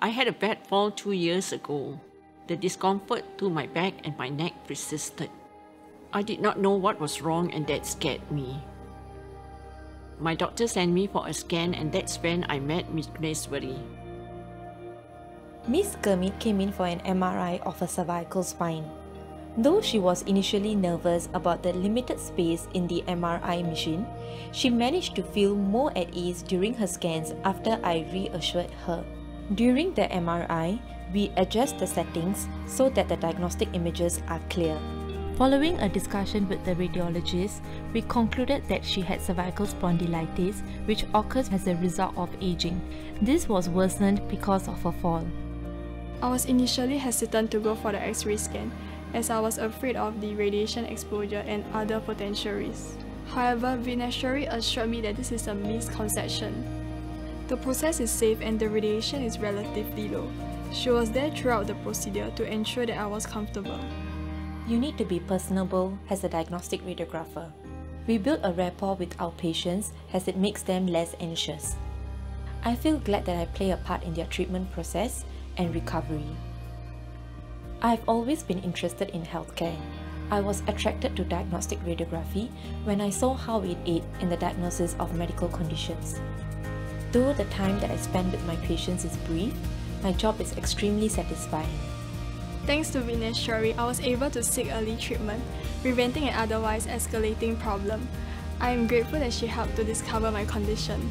I had a bad fall two years ago. The discomfort to my back and my neck persisted. I did not know what was wrong and that scared me. My doctor sent me for a scan and that's when I met Miss Graceberry. Miss Kermit came in for an MRI of her cervical spine. Though she was initially nervous about the limited space in the MRI machine, she managed to feel more at ease during her scans after I reassured her. During the MRI, we adjust the settings so that the diagnostic images are clear. Following a discussion with the radiologist, we concluded that she had cervical spondylosis, which occurs as a result of aging. This was worsened because of a fall. I was initially hesitant to go for the X-ray scan as I was afraid of the radiation exposure and other potential risks. However, Vicneswari assured me that this is a misconception. The process is safe and the radiation is relatively low. She was there throughout the procedure to ensure that I was comfortable. You need to be personable as a diagnostic radiographer. We build a rapport with our patients as it makes them less anxious. I feel glad that I play a part in their treatment process and recovery. I've always been interested in healthcare. I was attracted to diagnostic radiography when I saw how it aid in the diagnosis of medical conditions. Though the time that I spend with my patients is brief, my job is extremely satisfying. Thanks to Vicneswari, I was able to seek early treatment, preventing an otherwise escalating problem. I am grateful that she helped to discover my condition.